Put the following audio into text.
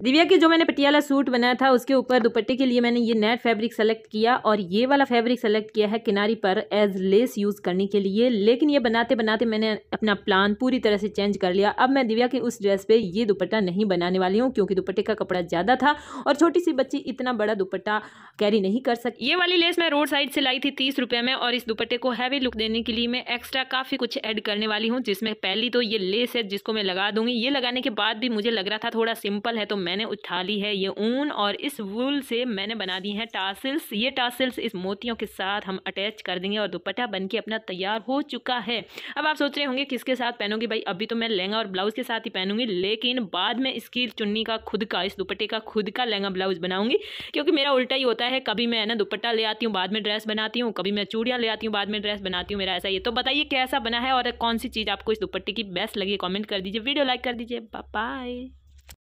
दिव्या की जो मैंने पटियाला सूट बनाया था, उसके ऊपर दुपट्टे के लिए मैंने ये नेट फैब्रिक सेलेक्ट किया और ये वाला फैब्रिक सेलेक्ट किया है किनारी पर एज लेस यूज़ करने के लिए। लेकिन ये बनाते बनाते मैंने अपना प्लान पूरी तरह से चेंज कर लिया। अब मैं दिव्या की उस ड्रेस पे ये दुपट्टा नहीं बनाने वाली हूँ, क्योंकि दुपट्टे का कपड़ा ज़्यादा था और छोटी सी बच्ची इतना बड़ा दुपट्टा कैरी नहीं कर सकती ये वाली लेस मैं रोड साइड से लाई थी तीस रुपये में और इस दुपट्टे को हैवी लुक देने के लिए मैं एक्स्ट्रा काफ़ी कुछ ऐड करने वाली हूँ, जिसमें पहली तो ये लेस है जिसको मैं लगा दूँगी। ये लगाने के बाद भी मुझे लग रहा था थोड़ा सिंपल है तो मैंने उठा ली है ये ऊन और इस वूल से मैंने बना दी हैं टासिल्स। ये टासिल्स इस मोतियों के साथ हम अटैच कर देंगे और दुपट्टा बन के अपना तैयार हो चुका है। अब आप सोच रहे होंगे किसके साथ पहनूँगी? भाई, अभी तो मैं लहंगा और ब्लाउज के साथ ही पहनूँगी, लेकिन बाद में इसकी चुन्नी का, खुद का, इस दुपट्टे का, खुद का लहंगा ब्लाउज बनाऊँगी, क्योंकि मेरा उल्टा ही होता है। कभी मैं ना, दुपट्टा ले आती हूँ, बाद में ड्रेस बनाती हूँ, कभी मैं चूड़ियाँ ले आती हूँ, बाद में ड्रेस बनाती हूँ, मेरा ऐसा ये तो बताइए कैसा बना है और कौन सी चीज़ आपको इस दुपट्टे की बेस्ट लगी? कॉमेंट कर दीजिए, वीडियो लाइक कर दीजिए। बाय